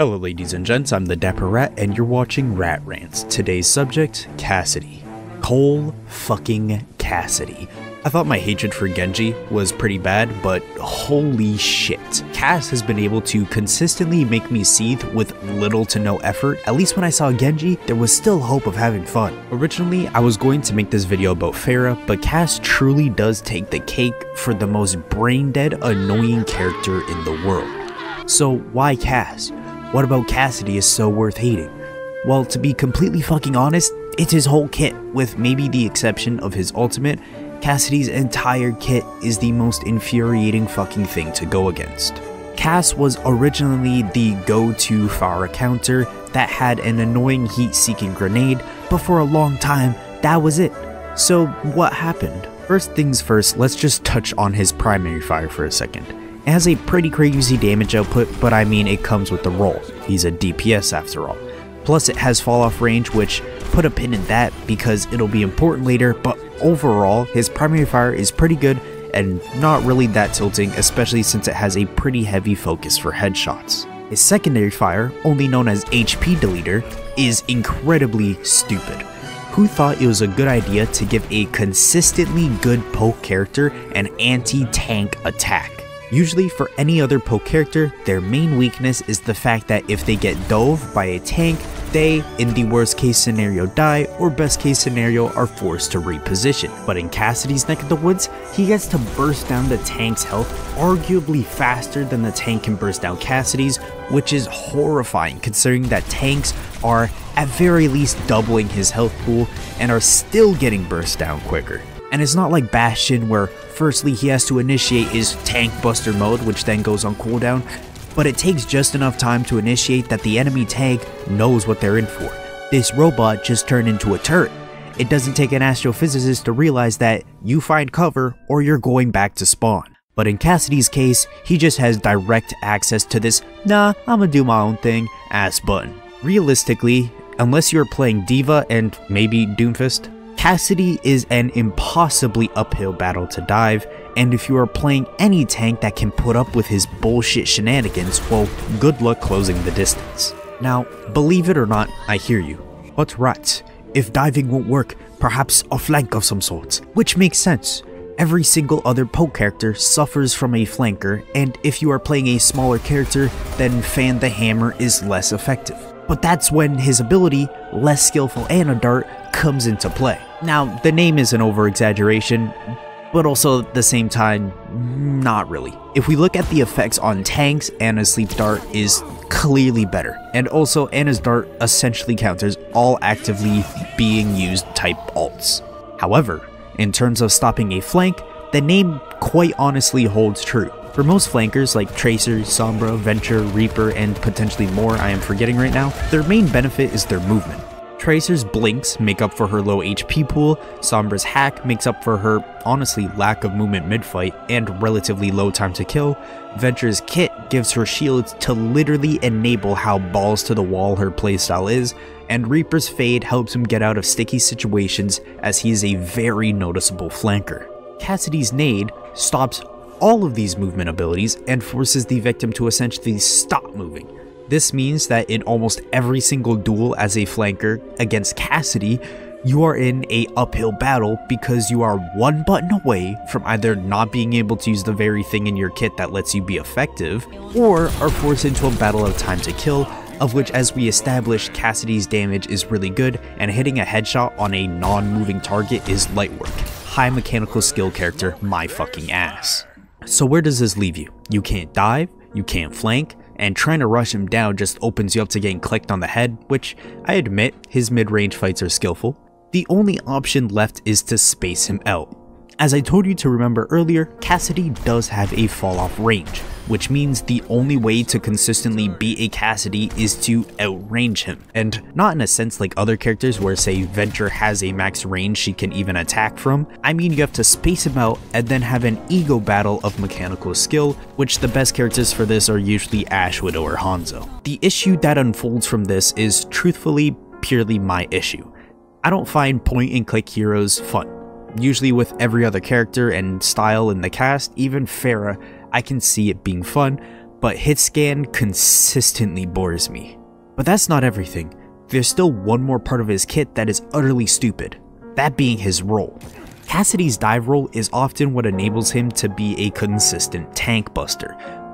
Hello ladies and gents, I'm the Dapper Rat and you're watching Rat Rants. Today's subject, Cassidy. Cole fucking Cassidy. I thought my hatred for Genji was pretty bad, but holy shit. Cass has been able to consistently make me seethe with little to no effort. At least when I saw Genji, there was still hope of having fun. Originally, I was going to make this video about Pharah, but Cass truly does take the cake for the most brain dead, annoying character in the world. So why Cass? What about Cassidy is so worth hating? Well, to be completely fucking honest, it's his whole kit, with maybe the exception of his ultimate. Cassidy's entire kit is the most infuriating fucking thing to go against. Cass was originally the go-to Pharah counter that had an annoying heat-seeking grenade, but for a long time, that was it. So what happened? First things first, let's just touch on his primary fire for a second. Has a pretty crazy damage output, but I mean it comes with the role. He's a DPS after all. Plus it has fall off range, which put a pin in that because it'll be important later, but overall, his primary fire is pretty good and not really that tilting, especially since it has a pretty heavy focus for headshots. His secondary fire, only known as HP Deleter, is incredibly stupid. Who thought it was a good idea to give a consistently good poke character an anti-tank attack? Usually for any other poke character, their main weakness is the fact that if they get dove by a tank, they, in the worst case scenario, die, or best case scenario, are forced to reposition. But in Cassidy's neck of the woods, he gets to burst down the tank's health arguably faster than the tank can burst down Cassidy's, which is horrifying considering that tanks are at very least doubling his health pool and are still getting burst down quicker. And it's not like Bastion where firstly he has to initiate his tank buster mode which then goes on cooldown, but it takes just enough time to initiate that the enemy tank knows what they're in for. This robot just turned into a turret. It doesn't take an astrophysicist to realize that you find cover or you're going back to spawn. But in Cassidy's case, he just has direct access to this nah, I'ma do my own thing ass button. Realistically, unless you're playing D.Va and maybe Doomfist, Cassidy is an impossibly uphill battle to dive, and if you are playing any tank that can put up with his bullshit shenanigans, well, good luck closing the distance. Now, believe it or not, I hear you. But right, if diving won't work, perhaps a flank of some sort, which makes sense. Every single other poke character suffers from a flanker, and if you are playing a smaller character, then Fan the Hammer is less effective. But that's when his ability, less skillful Ana dart, comes into play. Now, the name is an over exaggeration, but also at the same time, not really. If we look at the effects on tanks, Ana's Sleep Dart is clearly better, and also Ana's Dart essentially counters all actively being used type alts. However, in terms of stopping a flank, the name quite honestly holds true. For most flankers like Tracer, Sombra, Venture, Reaper, and potentially more I am forgetting right now, their main benefit is their movement. Tracer's blinks make up for her low HP pool, Sombra's hack makes up for her, honestly, lack of movement mid-fight and relatively low time to kill, Venture's kit gives her shields to literally enable how balls to the wall her playstyle is, and Reaper's fade helps him get out of sticky situations as he is a very noticeable flanker. Cassidy's nade stops all of these movement abilities and forces the victim to essentially stop moving, this means that in almost every single duel as a flanker against Cassidy, you are in a uphill battle because you are one button away from either not being able to use the very thing in your kit that lets you be effective, or are forced into a battle of time to kill, of which as we established Cassidy's damage is really good and hitting a headshot on a non-moving target is light work. High mechanical skill character, my fucking ass. So where does this leave you? You can't dive, you can't flank, and trying to rush him down just opens you up to getting clicked on the head, which I admit his mid-range fights are skillful. The only option left is to space him out. As I told you to remember earlier, Cassidy does have a fall off range, which means the only way to consistently beat a Cassidy is to outrange him. And not in a sense like other characters where say Venture has a max range she can even attack from, I mean you have to space him out and then have an ego battle of mechanical skill, which the best characters for this are usually Ash, Widow, or Hanzo. The issue that unfolds from this is truthfully purely my issue. I don't find point and click heroes fun. Usually with every other character and style in the cast, even Pharah, I can see it being fun, but Hitscan consistently bores me. But that's not everything. There's still one more part of his kit that is utterly stupid, that being his roll. Cassidy's dive roll is often what enables him to be a consistent tank buster,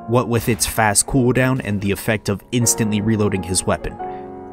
what with its fast cooldown and the effect of instantly reloading his weapon.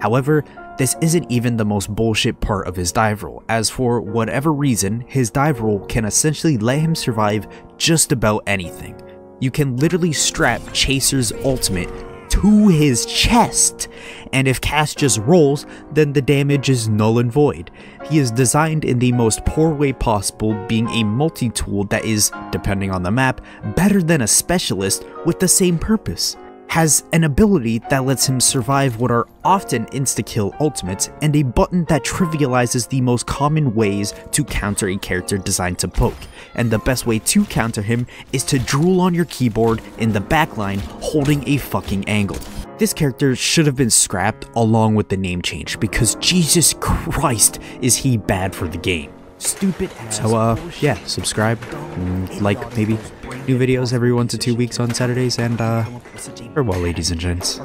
However, this isn't even the most bullshit part of his dive roll, as for whatever reason, his dive roll can essentially let him survive just about anything. You can literally strap Tracer's ultimate to his chest, and if Cass just rolls, then the damage is null and void. He is designed in the most poor way possible, being a multi-tool that is, depending on the map, better than a specialist with the same purpose has an ability that lets him survive what are often insta-kill ultimates, and a button that trivializes the most common ways to counter a character designed to poke. And the best way to counter him is to drool on your keyboard in the backline holding a fucking angle. This character should have been scrapped along with the name change because Jesus Christ is he bad for the game. Stupid So uh yeah, subscribe, like maybe new videos every one to two weeks on Saturdays and uh farewell ladies and gents.